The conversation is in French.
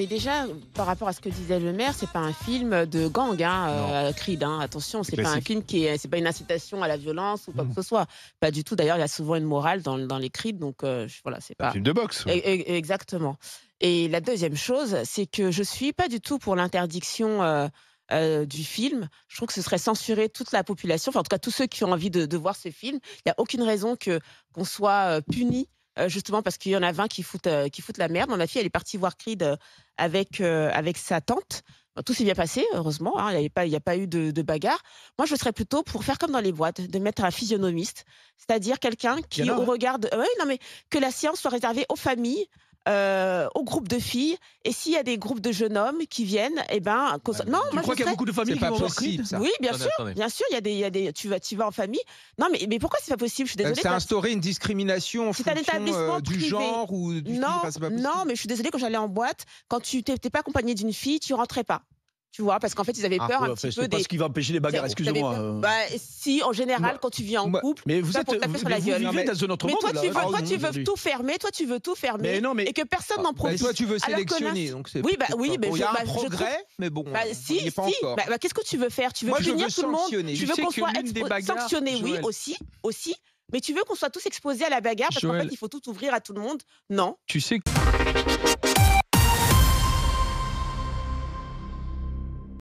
Mais déjà, par rapport à ce que disait le maire, c'est pas un film de gang, hein, euh, Creed. hein. attention, c'est pas un film qui est, c'est pas une incitation à la violence ou quoi Mhm. que ce soit. Pas du tout. D'ailleurs, il y a souvent une morale dans, dans les Creed, donc euh, voilà, c'est Un pas. film de boxe. E- e- Exactement. Et la deuxième chose, c'est que je suis pas du tout pour l'interdiction euh, euh, du film. Je trouve que ce serait censurer toute la population, enfin en tout cas tous ceux qui ont envie de, de voir ce film. Il n'y a aucune raison que qu'on soit puni. Euh, justement parce qu'il y en a 20 qui foutent, euh, qui foutent la merde. Ma fille, elle est partie voir Creed euh, avec, avec sa tante. Tout s'est bien passé, heureusement. hein, Il n'y a, a pas eu de, de bagarre. Moi, je serais plutôt pour faire comme dans les boîtes, de mettre un physionomiste, c'est-à-dire quelqu'un qui, au regard Ouais, non, mais que la séance soit réservée aux familles, euh, aux groupes de filles. Et s'il y a des groupes de jeunes hommes qui viennent, eh ben, qu'on soit- non, Tu moi crois je qu'il y a serais- beaucoup de familles C'est qui pas vont possible, ça. Oui, bien sûr, attendez. bien sûr, il y a des, il y a des, tu vas, tu vas en famille. Non, mais, mais pourquoi c'est pas possible? Je suis Euh, désolée. C'est instaurer une discrimination en C'est un fonction établissement euh, du privé. genre ou du Non, enfin, pas non, mais je suis désolée quand j'allais en boîte, quand tu t'es pas accompagné d'une fille, tu rentrais pas. Tu vois, parce qu'en fait, ils avaient Ah, peur un petit c'est peu pas des. ce qui va empêcher les bagarres, excusez-moi. euh. Bah, si, en général, quand tu vis en couple. Mais vous pas êtes, pour taper vous, sur la vous gueule. vivez mais- dans un autre Mais toi, là, tu veux, ah, toi, non, tu veux aujourd'hui. tout fermer, toi, tu veux tout fermer, Mais non, mais et que personne n'en Mais profite. toi, tu veux sélectionner, donc c'est. Oui, bah c'est oui, pas- mais Il y je- a bah, un je progrès, mais bon, Bah, si, pas si. Bah, bah, qu'est-ce que tu veux faire? Tu veux punir tout le monde. Tu veux qu'on soit sanctionné, oui, aussi, aussi. Mais tu veux qu'on soit tous exposés à la bagarre parce qu'en fait, il faut tout ouvrir à tout le monde? Non. Tu sais que